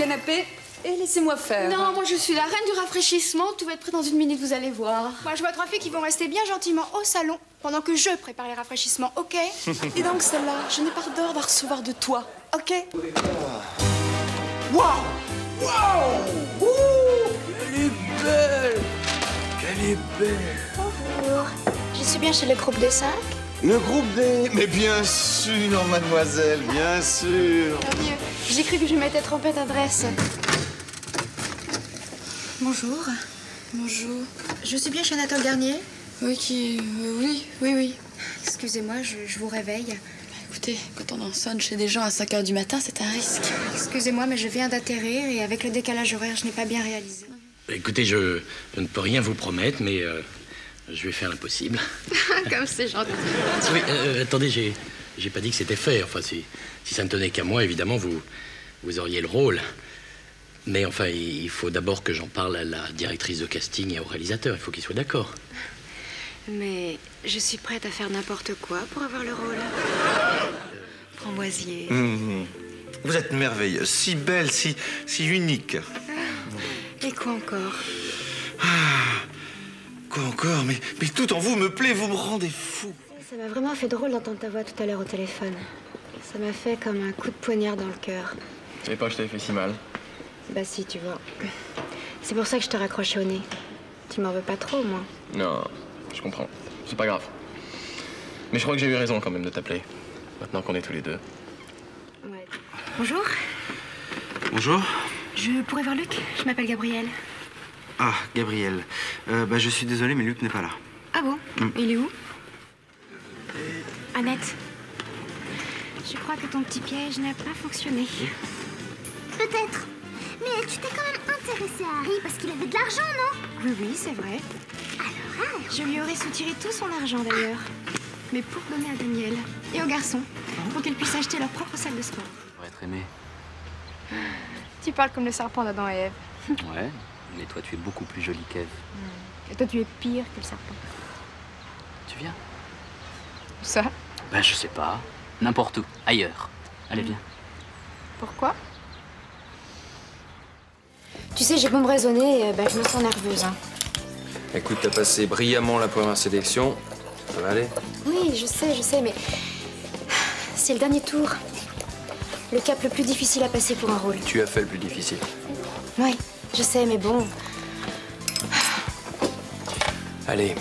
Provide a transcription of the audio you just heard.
canapé et laissez-moi faire. Non, moi je suis la reine du rafraîchissement. Tout va être prêt dans une minute, vous allez voir. Moi, je vois trois filles qui vont rester bien gentiment au salon pendant que je prépare les rafraîchissements, ok? Et donc celle-là, je n'ai pas d'ordre à recevoir de toi, ok? Waouh Waouh Ouh Elle est belle Elle est belle Bonjour. Je suis bien chez le groupe des cinq. Le groupe des... Mais bien sûr, mademoiselle, bien sûr Tant mieux. J'ai cru que je m'étais trompée d'adresse. Bonjour. Bonjour. Je suis bien chez Anatole Garnier. Oui, qui. euh, oui, oui, oui. Excusez-moi, je, je vous réveille. Écoutez, quand on en sonne chez des gens à 5 h du matin, c'est un risque. Excusez-moi, mais je viens d'atterrir et avec le décalage horaire, je n'ai pas bien réalisé. Écoutez, je, je ne peux rien vous promettre, mais euh, je vais faire l'impossible. Comme c'est gentil. Oui, euh, attendez, j'ai, j'ai pas dit que c'était fait. Enfin, si, si ça ne tenait qu'à moi, évidemment, vous, vous auriez le rôle. Mais enfin, il faut d'abord que j'en parle à la directrice de casting et au réalisateur. Il faut qu'ils soient d'accord. Mais je suis prête à faire n'importe quoi pour avoir le rôle. Framboisier. Mhm. Vous êtes merveilleuse, si belle, si, si unique. Et quoi encore? Quoi encore mais, mais tout en vous me plaît, vous me rendez fou. Ça m'a vraiment fait drôle d'entendre ta voix tout à l'heure au téléphone. Ça m'a fait comme un coup de poignard dans le cœur. Je savais pas que je t'avais fait si mal. Bah si, tu vois. C'est pour ça que je te raccrochais au nez. Tu m'en veux pas trop, moi. Non, je comprends. C'est pas grave. Mais je crois que j'ai eu raison quand même de t'appeler. Maintenant qu'on est tous les deux. Ouais. Bonjour, Bonjour. je pourrais voir Luc Je m'appelle Gabrielle. Ah, Gabriel. Euh, bah, je suis désolé, mais Luc n'est pas là. Ah bon Il est où Annette. Je crois que ton petit piège n'a pas fonctionné. Peut-être. Mais tu t'es quand même intéressé à Harry parce qu'il avait de l'argent, non? Oui, oui, c'est vrai. Alors, Je lui aurais soutiré tout son argent d'ailleurs. Mais pour donner à Daniel et aux garçons, pour qu'ils puissent acheter leur propre salle de sport. Pour être aimé. Tu parles comme le serpent d'Adam et Ève. Ouais, mais toi tu es beaucoup plus jolie qu'Ève. Et toi, tu es pire que le serpent. Tu viens? Ça? Ben je sais pas. N'importe où. Ailleurs. Allez, viens. Pourquoi? Tu sais, j'ai beau me raisonner, euh, bah, je me sens nerveuse. hein. Écoute, t'as passé brillamment la première sélection. Ça va aller? Oui, je sais, je sais, mais c'est le dernier tour. Le cap le plus difficile à passer pour un rôle. Tu as fait le plus difficile. Oui, je sais, mais bon, Allez,